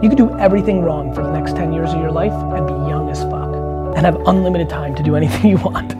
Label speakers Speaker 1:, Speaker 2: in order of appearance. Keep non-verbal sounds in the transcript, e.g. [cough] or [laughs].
Speaker 1: You could do everything wrong for the next 10 years of your life and be young as fuck and have unlimited time to do anything [laughs] you want.